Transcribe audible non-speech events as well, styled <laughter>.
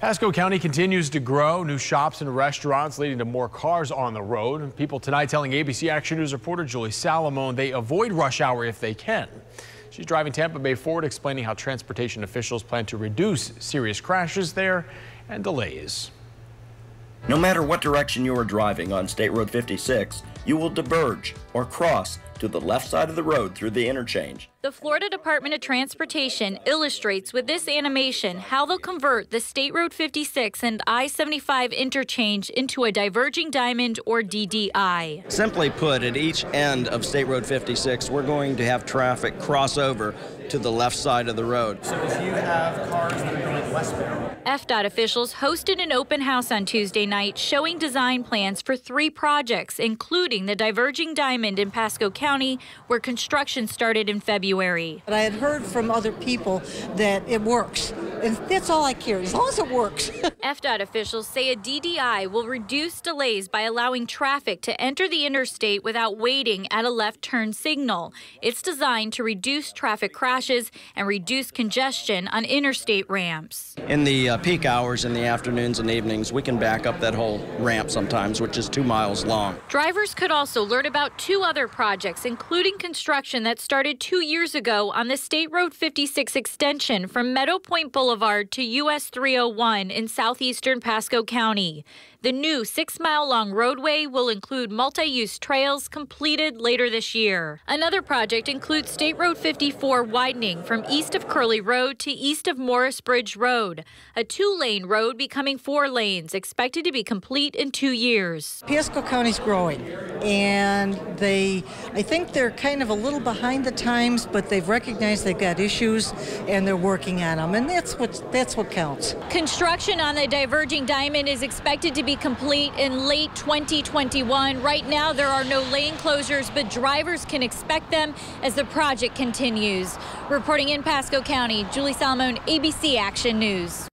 Pasco County continues to grow. New shops and restaurants leading to more cars on the road. People tonight telling ABC Action News reporter Julie Salomone they avoid rush hour if they can. She's driving Tampa Bay forward, explaining how transportation officials plan to reduce serious crashes there and delays. No matter what direction you are driving on State Road 56, you will diverge or cross to the left side of the road through the interchange. The Florida Department of Transportation illustrates with this animation how they'll convert the State Road 56 and I-75 interchange into a diverging diamond or DDI. Simply put, at each end of State Road 56, we're going to have traffic cross over to the left side of the road. So if you have cars that are going westbound, FDOT officials hosted an open house on Tuesday night showing design plans for three projects, including the diverging diamond in Pasco County, where construction started in February. But I had heard from other people that it works. And that's all I care, as long as it works. <laughs> FDOT officials say a DDI will reduce delays by allowing traffic to enter the interstate without waiting at a left turn signal. It's designed to reduce traffic crashes and reduce congestion on interstate ramps. In the uh, peak hours in the afternoons and evenings, we can back up that whole ramp sometimes, which is two miles long. Drivers could also learn about two other projects, including construction that started two years ago on the State Road 56 extension from Meadow Pointe Boulevard to US 301 in southeastern Pasco County. The new six mile long roadway will include multi use trails completed later this year. Another project includes State Road 54 widening from east of Curley Road to east of Morris Bridge Road, a two lane road becoming four lanes, expected to be complete in two years. Pasco County's growing, and they, I think they're kind of a little behind the times, but they've recognized they've got issues and they're working on them, and that's what, that's what counts. Construction on the diverging diamond is expected to be complete in late 2021. Right now, there are no lane closures, but drivers can expect them as the project continues. Reporting in Pasco County, Julie Salomone, ABC Action News.